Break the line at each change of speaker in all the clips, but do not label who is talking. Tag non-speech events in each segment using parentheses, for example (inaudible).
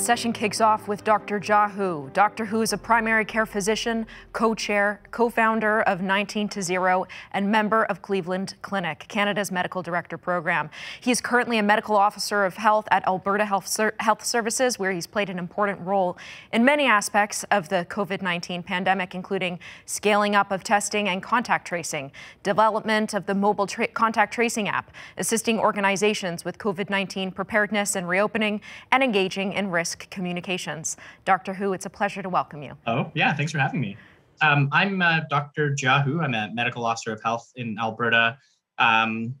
Session kicks off with Dr. Jia Hu. Dr. Hu is a primary care physician, co-chair, co-founder of 19 to 0 and member of Cleveland Clinic, Canada's medical director program. He is currently a medical officer of health at Alberta Health, Ser health Services, where he's played an important role in many aspects of the COVID-19 pandemic, including scaling up of testing and contact tracing, development of the mobile tra contact tracing app, assisting organizations with COVID-19 preparedness and reopening, and engaging in risk communications. Dr. Hu, it's a pleasure to welcome you.
Oh, yeah, thanks for having me. Um, I'm uh, Dr. Jia Hu. I'm a medical officer of health in Alberta. Um,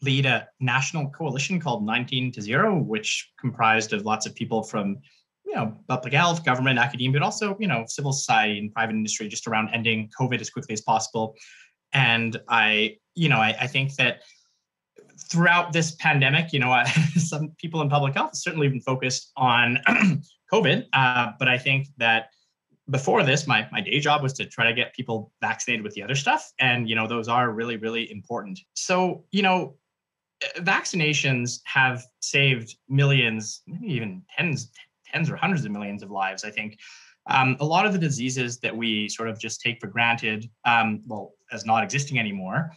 lead a national coalition called 19 to 0, which comprised of lots of people from you know, public health, government, academia, but also, you know, civil society and private industry just around ending COVID as quickly as possible. And I, you know, I, I think that throughout this pandemic, you know, uh, (laughs) some people in public health have certainly been focused on (clears throat) COVID, uh, but I think that before this, my my day job was to try to get people vaccinated with the other stuff, and you know, those are really really important. So, you know, vaccinations have saved millions, maybe even tens tens or hundreds of millions of lives. I think. Um, a lot of the diseases that we sort of just take for granted, um, well, as not existing anymore,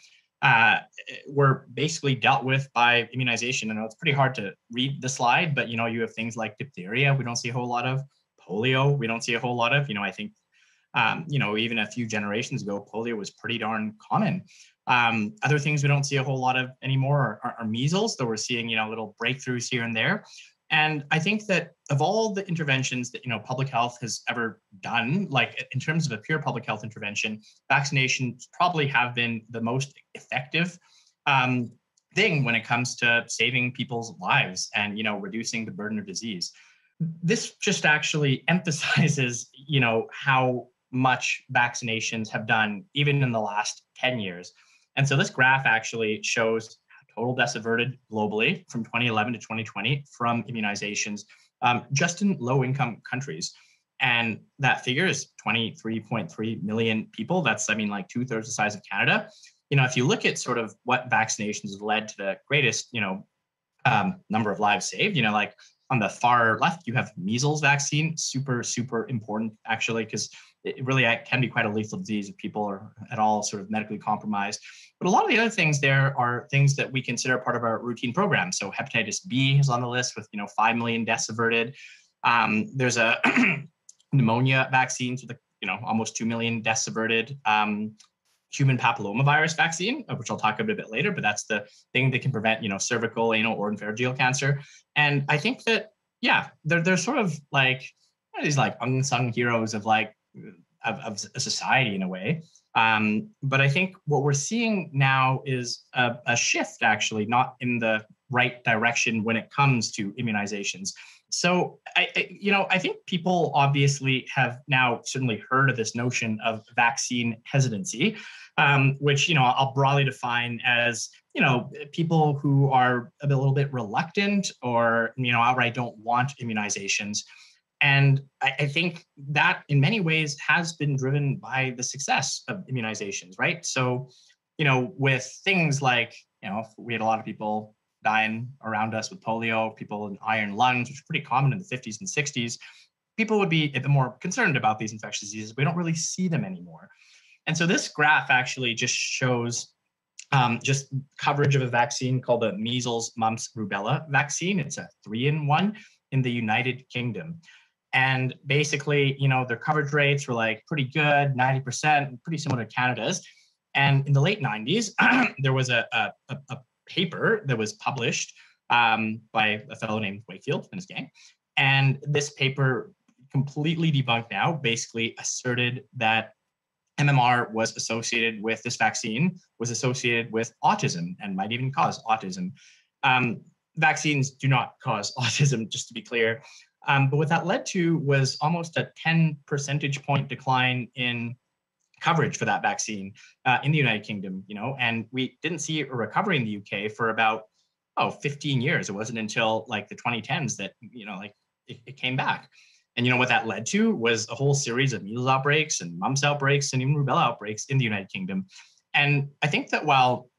uh, were basically dealt with by immunization. I know it's pretty hard to read the slide, but you know, you have things like diphtheria, we don't see a whole lot of, polio, we don't see a whole lot of. You know, I think, um, you know, even a few generations ago, polio was pretty darn common. Um, other things we don't see a whole lot of anymore are, are, are measles, though we're seeing, you know, little breakthroughs here and there. And I think that of all the interventions that you know public health has ever done, like in terms of a pure public health intervention, vaccinations probably have been the most effective um, thing when it comes to saving people's lives and you know reducing the burden of disease. This just actually (laughs) emphasizes you know how much vaccinations have done even in the last 10 years. And so this graph actually shows total deaths averted globally from 2011 to 2020 from immunizations um, just in low income countries. And that figure is 23.3 million people. That's, I mean, like two thirds the size of Canada. You know, if you look at sort of what vaccinations have led to the greatest, you know, um, number of lives saved, you know, like on the far left, you have measles vaccine, super, super important actually, because it really uh, can be quite a lethal disease if people are at all sort of medically compromised. But a lot of the other things there are things that we consider part of our routine program. So hepatitis B is on the list with you know five million deaths averted. Um, there's a (clears throat) pneumonia vaccines with you know almost two million deaths averted. Um, human papillomavirus vaccine, uh, which I'll talk about a bit later, but that's the thing that can prevent you know cervical, anal, or pharyngeal cancer. And I think that yeah, they're they're sort of like these like unsung heroes of like of, of a society in a way. Um, but I think what we're seeing now is a, a, shift, actually, not in the right direction when it comes to immunizations. So, I, I, you know, I think people obviously have now certainly heard of this notion of vaccine hesitancy, um, which you know I'll broadly define as you know people who are a little bit reluctant or you know outright don't want immunizations. And I, I, think that in many ways has been driven by the success of immunizations, right? So, you know, with things like, you know, we had a lot of people dying around us with polio, people in iron lungs, which were pretty common in the 50s and 60s. People would be a bit more concerned about these infectious diseases. We don't really see them anymore. And so this graph actually just shows um, just coverage of a vaccine called the measles, mumps, rubella vaccine. It's a three in one in the United Kingdom. And basically, you know, their coverage rates were like pretty good, 90%, pretty similar to Canada's. And in the late 90s, (clears throat) there was a, a, a, paper that was published um, by a fellow named Wakefield and his gang. And this paper completely debunked now, basically asserted that MMR was associated with this vaccine, was associated with autism and might even cause autism. Um, vaccines do not cause (laughs) autism, just to be clear. Um, but what that led to was almost a 10 percentage point decline in coverage for that vaccine uh, in the United Kingdom, you know, and we didn't see a recovery in the UK for about, oh, 15 years. It wasn't until like the 2010s that, you know, like it, it came back. And you know what that led to was a whole series of measles outbreaks and mumps outbreaks and even rubella outbreaks in the United Kingdom. And I think that while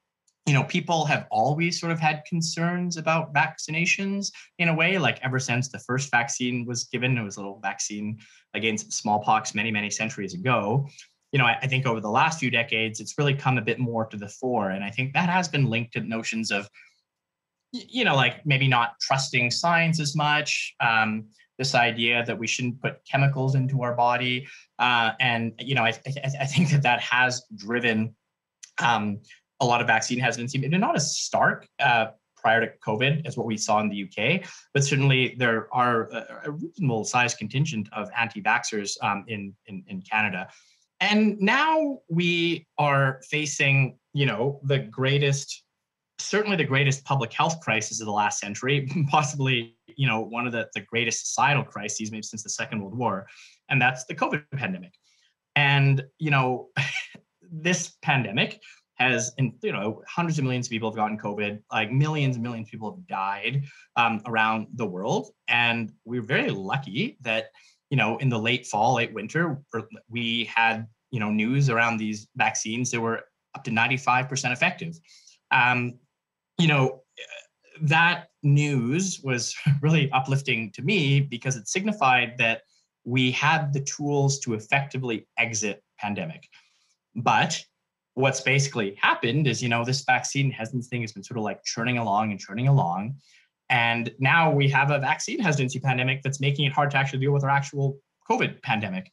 you know, people have always sort of had concerns about vaccinations in a way, like ever since the first vaccine was given, it was a little vaccine against smallpox many, many centuries ago. You know, I, I think over the last few decades, it's really come a bit more to the fore. And I think that has been linked to notions of, you know, like maybe not trusting science as much, um, this idea that we shouldn't put chemicals into our body. Uh, and, you know, I, I, I, think that that has driven um, a lot of vaccine hesitancy, maybe not as stark uh, prior to COVID as what we saw in the UK, but certainly there are a, a reasonable sized contingent of anti-vaxxers um, in, in, in Canada. And now we are facing, you know, the greatest, certainly the greatest public health crisis of the last century, (laughs) possibly, you know, one of the, the greatest societal crises maybe since the Second World War, and that's the COVID pandemic. And, you know, (laughs) this pandemic has, and you know, hundreds of millions of people have gotten COVID, like millions and millions of people have died um, around the world. And we're very lucky that, you know, in the late fall, late winter, we had, you know, news around these vaccines that were up to 95% effective. Um, you know, that news was (laughs) really uplifting to me because it signified that we had the tools to effectively exit pandemic. But what's basically happened is, you know, this vaccine hesitancy thing has been sort of like churning along and churning along. And now we have a vaccine hesitancy pandemic that's making it hard to actually deal with our actual COVID pandemic.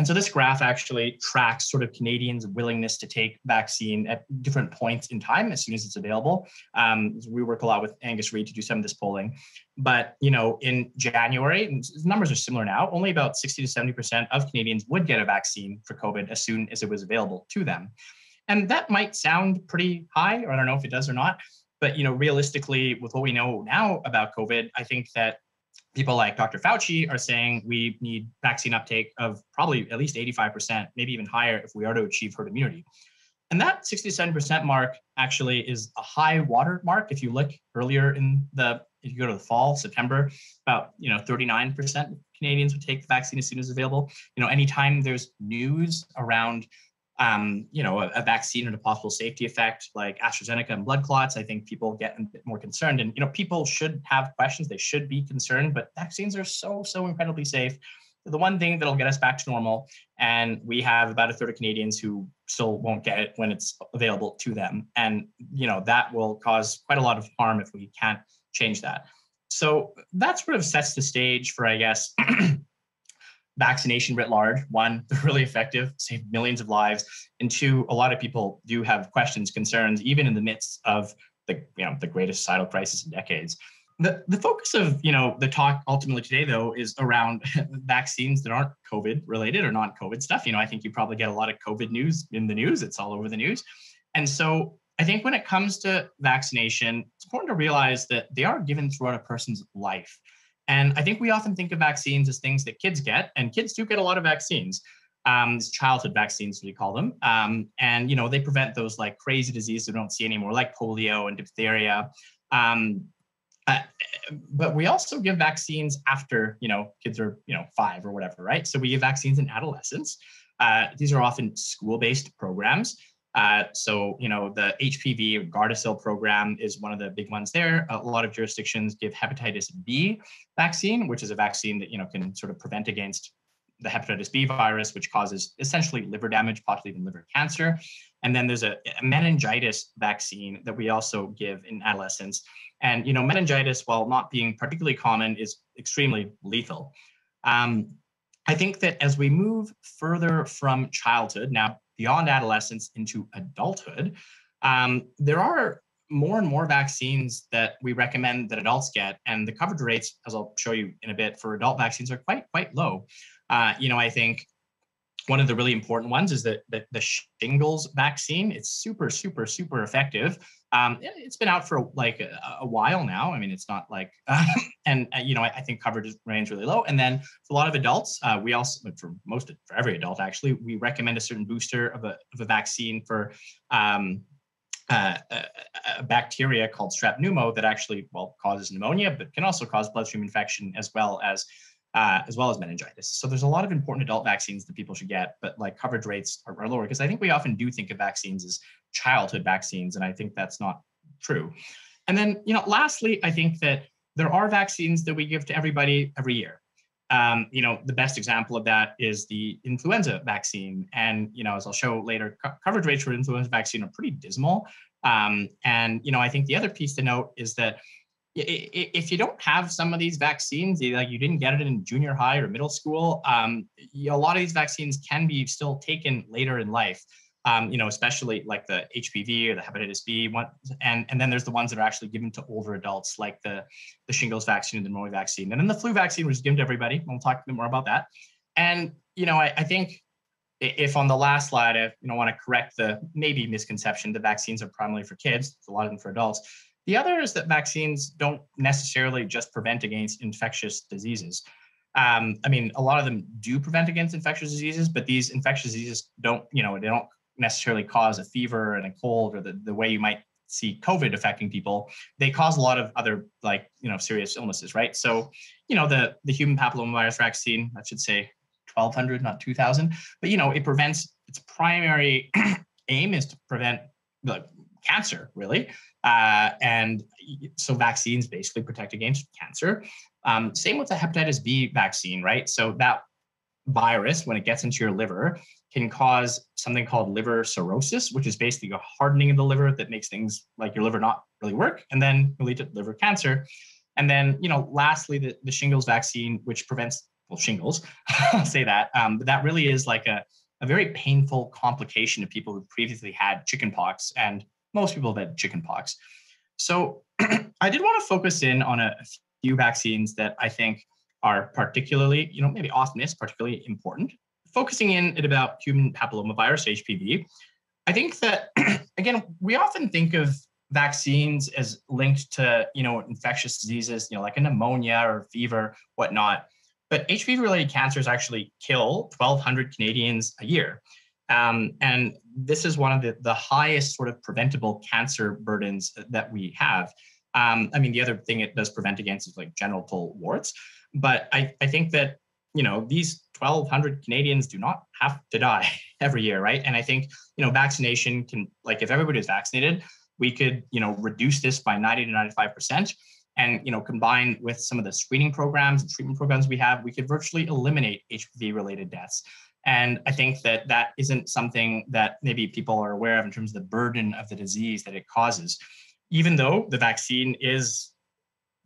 And so this graph actually tracks sort of Canadians' willingness to take vaccine at different points in time as soon as it's available. Um, we work a lot with Angus Reid to do some of this polling. But you know, in January, numbers are similar now. Only about 60 to 70 percent of Canadians would get a vaccine for COVID as soon as it was available to them. And that might sound pretty high, or I don't know if it does or not. But you know, realistically, with what we know now about COVID, I think that people like Dr. Fauci are saying we need vaccine uptake of probably at least 85%, maybe even higher if we are to achieve herd immunity. And that 67% mark actually is a high water mark. If you look earlier in the, if you go to the fall, September, about you know 39% Canadians would take the vaccine as soon as available. You know, anytime there's news around um, you know, a, a, vaccine and a possible safety effect like AstraZeneca and blood clots, I think people get a bit more concerned. And, you know, people should have questions. They should be concerned, but vaccines are so, so incredibly safe. the one thing that'll get us back to normal. And we have about a third of Canadians who still won't get it when it's available to them. And, you know, that will cause quite a lot of harm if we can't change that. So that sort of sets the stage for, I guess, (clears throat) vaccination writ large. One, (laughs) they're really effective, save millions of lives. And two, a lot of people do have questions, concerns, even in the midst of the you know the greatest societal crisis in decades. The, the focus of you know the talk ultimately today though is around (laughs) vaccines that aren't COVID related or non-COVID stuff. You know, I think you probably get a lot of COVID news in the news. It's all over the news. And so I think when it comes to vaccination, it's important to realize that they are given throughout a person's life. And I think we often think of vaccines as things that kids get, and kids do get a lot of vaccines. Um, childhood vaccines, we call them. Um, and, you know, they prevent those like crazy diseases we don't see anymore, like polio and diphtheria. Um, uh, but we also give vaccines after, you know, kids are, you know, five or whatever, right? So we give vaccines in adolescence. Uh, these are often school-based programs. Uh, so, you know, the HPV Gardasil program is one of the big ones there. A lot of jurisdictions give hepatitis B vaccine, which is a vaccine that, you know, can sort of prevent against the hepatitis B virus, which causes essentially liver damage, possibly even liver cancer. And then there's a, a meningitis vaccine that we also give in adolescents. And, you know, meningitis, while not being particularly common, is extremely lethal. Um, I think that as we move further from childhood, now beyond adolescence into adulthood, um, there are more and more vaccines that we recommend that adults get, and the coverage rates, as I'll show you in a bit, for adult vaccines are quite quite low. Uh, you know, I think one of the really important ones is that the, the shingles vaccine. It's super super super effective. Um, it's been out for like a, a, while now. I mean, it's not like, uh, (laughs) and uh, you know, I, I, think coverage remains really low. And then for a lot of adults, uh, we also, for most, for every adult actually, we recommend a certain booster of a, of a vaccine for um, uh, a, a, bacteria called strep pneumo that actually, well, causes pneumonia, but can also cause bloodstream infection as well as uh, as well as meningitis. So there's a lot of important adult vaccines that people should get, but like coverage rates are, are lower because I think we often do think of vaccines as childhood vaccines, and I think that's not true. And then, you know, lastly, I think that there are vaccines that we give to everybody every year. Um, you know, the best example of that is the influenza vaccine. And, you know, as I'll show later, co- coverage rates for influenza vaccine are pretty dismal. Um, and, you know, I think the other piece to note is that if you don't have some of these vaccines, like you didn't get it in junior high or middle school, um, a lot of these vaccines can be still taken later in life. Um, you know, especially like the HPV or the hepatitis B one, and and then there's the ones that are actually given to older adults, like the the shingles vaccine and the pneumonia vaccine, and then the flu vaccine, is given to everybody. We'll talk a bit more about that. And you know, I, I think if on the last slide, I you know want to correct the maybe misconception that vaccines are primarily for kids, a lot of them for adults. The other is that vaccines don't necessarily just prevent against infectious diseases. Um, I mean, a lot of them do prevent against infectious diseases, but these infectious diseases don't, you know, they don't necessarily cause a fever and a cold or the, the way you might see COVID affecting people. They cause a lot of other like, you know, serious illnesses, right? So, you know, the, the human papillomavirus vaccine, I should say 1200, not 2000, but, you know, it prevents, its primary (clears throat) aim is to prevent the cancer, really. Uh, and so vaccines basically protect against cancer. Um, same with the hepatitis B vaccine, right? So that virus, when it gets into your liver, can cause something called liver cirrhosis, which is basically a hardening of the liver that makes things like your liver not really work, and then lead to liver cancer. And then, you know, lastly, the, the shingles vaccine, which prevents well shingles, (laughs) say that, um, but that really is like a, a very painful complication of people who previously had chickenpox, and most people have had chickenpox. So (clears throat) I did want to focus in on a few vaccines that I think are particularly, you know, maybe often missed, particularly important. Focusing in at about human papillomavirus, HPV, I think that, (clears throat) again, we often think of vaccines as linked to, you know, infectious diseases, you know, like a pneumonia or fever, whatnot. But HPV related cancers actually kill 1,200 Canadians a year. Um, and this is one of the, the highest sort of preventable cancer burdens that we have. Um, I mean, the other thing it does prevent against is like genital warts. But I, I think that, you know, these 1,200 Canadians do not have to die (laughs) every year, right? And I think, you know, vaccination can, like, if everybody is vaccinated, we could, you know, reduce this by 90 to 95%. And, you know, combined with some of the screening programs and treatment programs we have, we could virtually eliminate HPV related deaths. And I think that that isn't something that maybe people are aware of in terms of the burden of the disease that it causes. Even though the vaccine is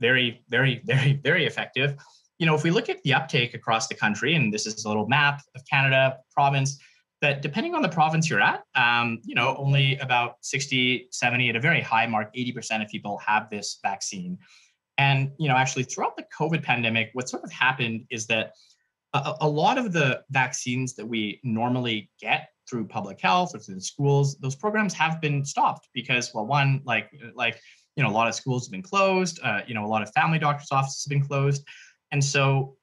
very, very, very, very effective, you know, if we look at the uptake across the country, and this is a little map of Canada province, that depending on the province you're at, um, you know, only about 60, 70 at a very high mark, 80% of people have this vaccine. And, you know, actually throughout the COVID pandemic, what sort of happened is that a, a lot of the vaccines that we normally get through public health or through schools, those programs have been stopped because, well, one, like, like, you know, a lot of schools have been closed. Uh, you know, a lot of family doctors' offices have been closed. And so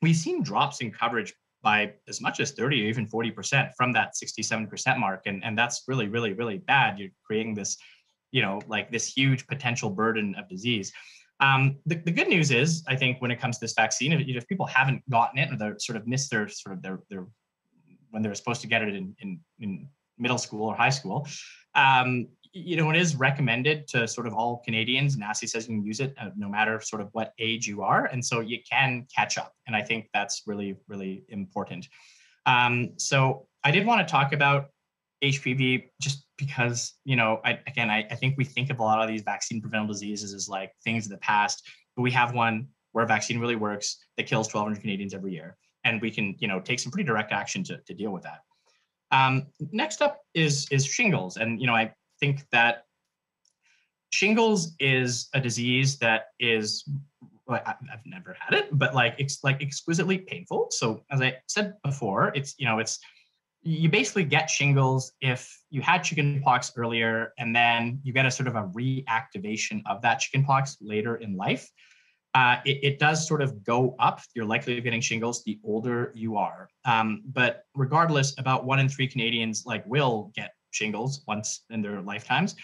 we've seen drops in coverage by as much as 30 or even 40% from that 67% mark. And, and that's really, really, really bad. You're creating this, you know, like this huge potential burden of disease. Um, the, the, good news is, I think, when it comes to this vaccine, if, if, people haven't gotten it or they're sort of missed their sort of their, their when they're supposed to get it in, in, in middle school or high school, um, you know, it is recommended to sort of all Canadians. NACI says you can use it uh, no matter sort of what age you are, and so you can catch up. And I think that's really, really important. Um, so I did want to talk about HPV just because, you know, I, again, I, I think we think of a lot of these vaccine preventable diseases as like things of the past, but we have one where a vaccine really works that kills 1,200 Canadians every year. And we can, you know, take some pretty direct action to, to deal with that. Um, next up is, is shingles. And, you know, I think that shingles is a disease that is well, I've never had it, but like it's like exquisitely painful. So as I said before, it's you know it's you basically get shingles if you had chickenpox earlier and then you get a sort of a reactivation of that chickenpox later in life. Uh, it, it, does sort of go up. You're likely of getting shingles the older you are. Um, but regardless, about one in three Canadians like will get shingles once in their lifetimes.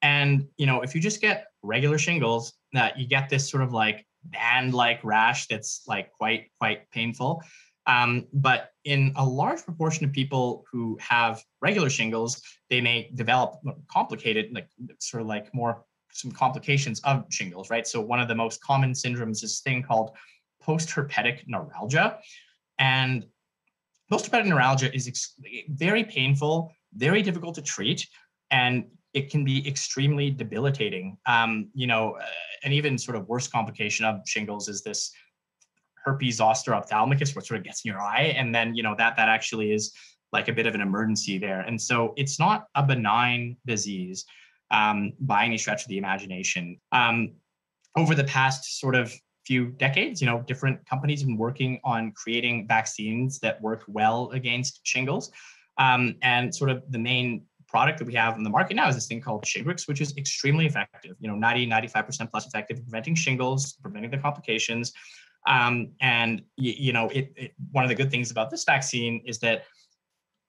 And you know, if you just get regular shingles, that you get this sort of like band-like rash that's like quite quite painful. Um, but in a large proportion of people who have regular shingles, they may develop complicated, like sort of like more some complications of shingles, right? So one of the most common syndromes is this thing called post-herpetic neuralgia. And post-herpetic neuralgia is very painful, very difficult to treat, and it can be extremely debilitating. Um, you know, uh, an even sort of worse complication of shingles is this herpes zoster ophthalmicus, which sort of gets in your eye, and then you know that that actually is like a bit of an emergency there. And so it's not a benign disease um, by any stretch of the imagination. Um, over the past sort of few decades, you know, different companies have been working on creating vaccines that work well against shingles. Um, and sort of the main product that we have in the market now is this thing called Shingrix, which is extremely effective, you know, 90, 95% plus effective in preventing shingles, preventing the complications. Um, and, you, you know, it, it, one of the good things about this vaccine is that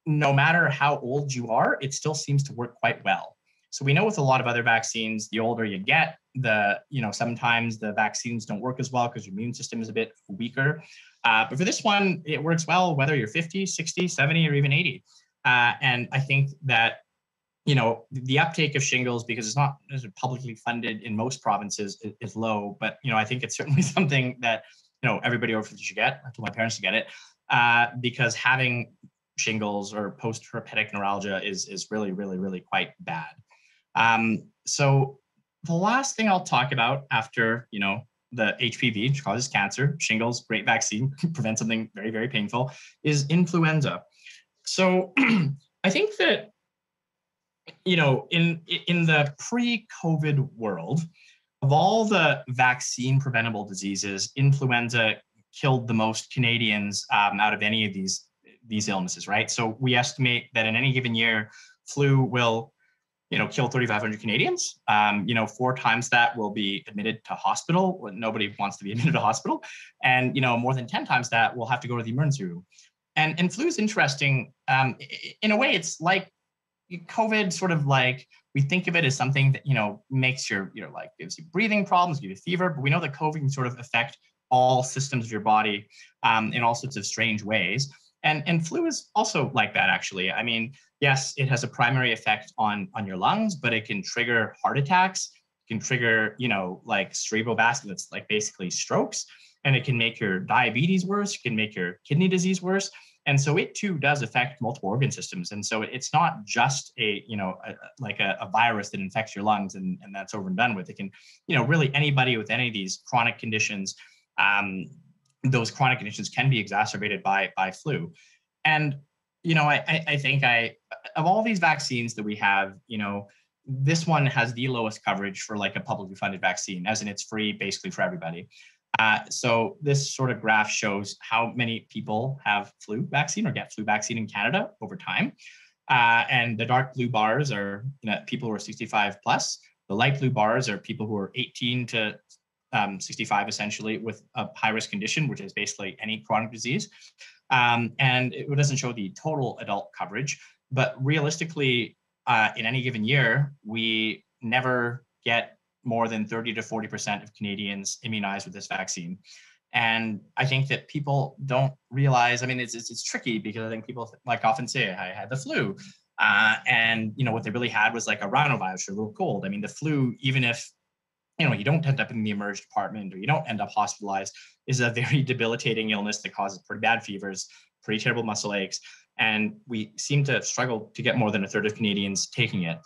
no matter how old you are, it still seems to work quite well. So we know with a lot of other vaccines, the older you get, the you know sometimes the vaccines don't work as well because your immune system is a bit weaker. Uh, but for this one, it works well whether you're 50, 60, 70, or even 80. Uh, and I think that you know the uptake of shingles because it's not publicly funded in most provinces is, is low. But you know I think it's certainly (laughs) something that you know everybody over 50 should get. I told my parents to get it uh, because having shingles or post-herpetic neuralgia is is really really really quite bad. Um, so the last thing I'll talk about after, you know, the HPV, which causes cancer, shingles, great vaccine, (laughs) prevent something very, very painful, is influenza. So (clears throat) I think that, you know, in in the pre-COVID world, of all the vaccine preventable diseases, influenza killed the most Canadians um, out of any of these these illnesses, right? So we estimate that in any given year, flu will you know, kill 3,500 Canadians. Um, you know, four times that will be admitted to hospital nobody wants to be (laughs) admitted to hospital. And, you know, more than 10 times that will have to go to the emergency room. And, and flu is interesting. Um, in a way, it's like COVID sort of like, we think of it as something that, you know, makes your, you know, like gives you breathing problems, gives you fever, but we know that COVID can sort of affect all systems of your body um, in all sorts of strange ways. And, and flu is also like that, actually. I mean, yes, it has a primary effect on, on your lungs, but it can trigger heart attacks, can trigger, you know, like cerebrovascular, that's like basically strokes, and it can make your diabetes worse, it can make your kidney disease worse. And so it too does affect multiple organ systems. And so it's not just a, you know, a, like a, a, virus that infects your lungs and, and that's over and done with. It can, you know, really anybody with any of these chronic conditions, um, those chronic conditions can be exacerbated by by flu. And you know, I I think I of all these vaccines that we have, you know, this one has the lowest coverage for like a publicly funded vaccine, as in it's free basically for everybody. Uh, so this sort of graph shows how many people have flu vaccine or get flu vaccine in Canada over time. Uh, and the dark blue bars are you know, people who are 65 plus. The light blue bars are people who are 18 to um, 65 essentially with a high risk condition, which is basically any chronic disease. Um, and it doesn't show the total adult coverage, but realistically, uh, in any given year, we never get more than 30 to 40% of Canadians immunized with this vaccine. And I think that people don't realize, I mean, it's, it's, it's tricky because I think people like often say, I had the flu. Uh, and, you know, what they really had was like a rhinovirus or a little cold. I mean, the flu, even if you know you don't end up in the emerge department or you don't end up hospitalized is a very (laughs) debilitating illness that causes pretty bad fevers pretty terrible muscle aches and we seem to struggle to get more than a third of canadians taking it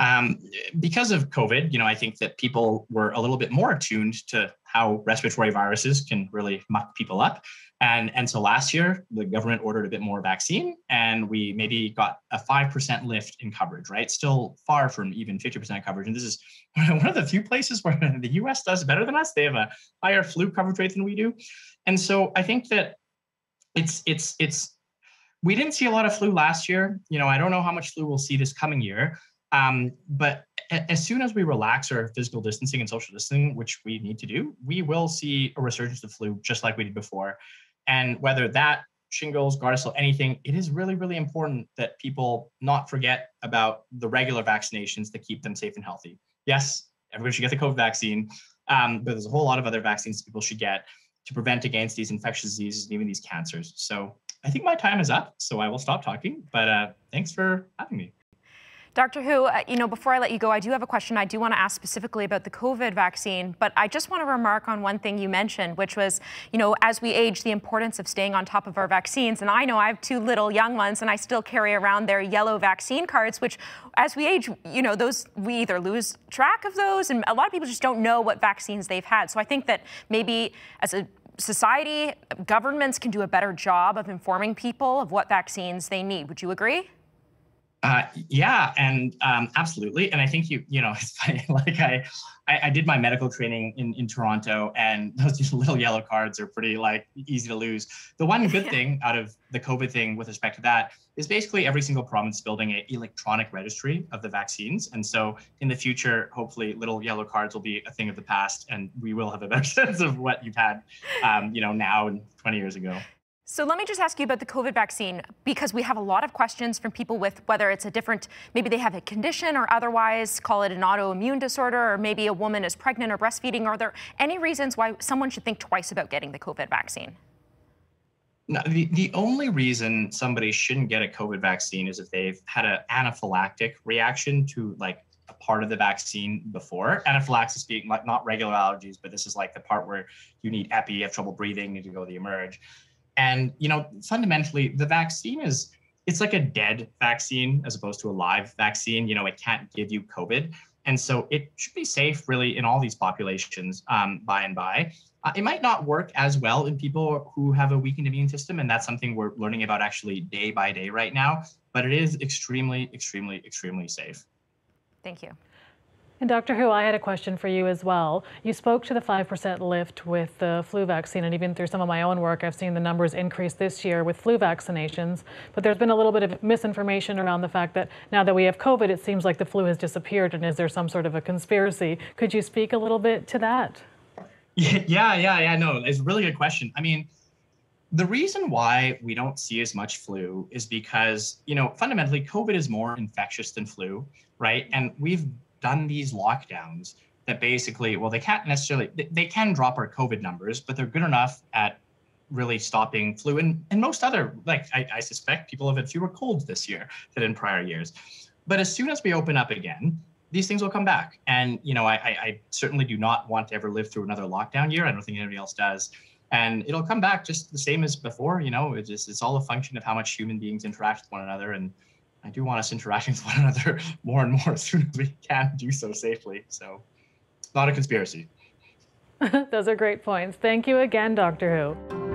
um, because of covid you know i think that people were a little bit more attuned to how respiratory viruses can really muck people up and, and so last year, the government ordered a bit more vaccine, and we maybe got a 5% lift in coverage, right? Still far from even 50% coverage. And this is (laughs) one of the few places where (laughs) the US does better than us. They have a higher flu coverage rate than we do. And so I think that it's, it's, it's, we didn't see a lot of flu last year. You know, I don't know how much flu we'll see this coming year. Um, but as soon as we relax our physical distancing and social distancing, which we need to do, we will see a resurgence of flu just like we did before. And whether that shingles, Gardasil, anything, it is really, really important that people not forget about the regular vaccinations that keep them safe and healthy. Yes, everybody should get the COVID vaccine. Um, but there's a whole lot of other vaccines people should get to prevent against these infectious diseases and even these cancers. So I think my time is up, so I will stop talking. But uh, thanks for having me.
Dr. Hu, uh, you know, before I let you go, I do have a question I do want to ask specifically about the COVID vaccine, but I just want to remark on one thing you mentioned, which was, you know, as we age, the importance of staying on top of our vaccines. And I know I have two little young ones, and I still carry around their yellow vaccine cards, which, as we age, you know, those we either lose track of those, and a lot of people just don't know what vaccines they've had. So I think that maybe as a society, governments can do a better job of informing people of what vaccines they need. Would you agree?
Uh, yeah, and um, absolutely. And I think you, you know, (laughs) it's funny. Like I, I, I, did my medical training in, in Toronto, and (laughs) those little yellow cards are pretty like easy to lose. The one good thing out of the COVID thing with respect to that is basically every single province building an electronic registry of the vaccines. And so in the future, hopefully, little yellow cards will be a thing of the past, and we will have a better (laughs) sense of what you've had, um, you know, now and 20 years ago.
So let me just ask you about the COVID vaccine because we have a lot of questions from people with whether it's a different, maybe they have a condition or otherwise, call it an autoimmune disorder, or maybe a woman is pregnant or breastfeeding. Are there any reasons why someone should think twice about getting the COVID vaccine?
No, the, the only reason somebody shouldn't get a COVID vaccine is if they've had an anaphylactic reaction to like a part of the vaccine before. Anaphylaxis being like not regular allergies, but this is like the part where you need epi, you have trouble breathing, need to go to the emerge. And you know, fundamentally, the vaccine is it's like a dead vaccine as opposed to a live vaccine. You know, it can't give you COVID. And so it should be safe really in all these populations um, by and by. Uh, it might not work as well in people who have a weakened immune system. And that's something we're learning about actually day by day right now. But it is extremely, extremely, extremely safe.
Thank you.
And Dr. Hu, I had a question for you as well. You spoke to the 5% lift with the flu vaccine, and even through some of my own work, I've seen the numbers increase this year with flu vaccinations. But there's been a little bit of misinformation around the fact that now that we have COVID, it seems like the flu has disappeared, and is there some sort of a conspiracy? Could you speak a little bit to that? (laughs)
Yeah, yeah, yeah, no, it's a really good question. I mean, the reason why we don't see as much flu is because, you know, fundamentally, COVID is more infectious than flu, right? And we've done these lockdowns that basically, well, they can't necessarily, they can drop our COVID numbers, but they're good enough at really stopping flu and, and most other, like I, I suspect people have had fewer colds this year than in prior years. But as soon as we open up again, these things will come back. And, you know, I, I certainly do not want to ever live through another lockdown year. I don't think anybody else does. And it'll come back just the same as before. You know, it's just, it's all a function of how much human beings interact with one another. And I do want us interacting with one another (laughs) more and more as soon as we can do so safely. So, not a conspiracy. (laughs)
Those are great points. Thank you again, Dr. Hu.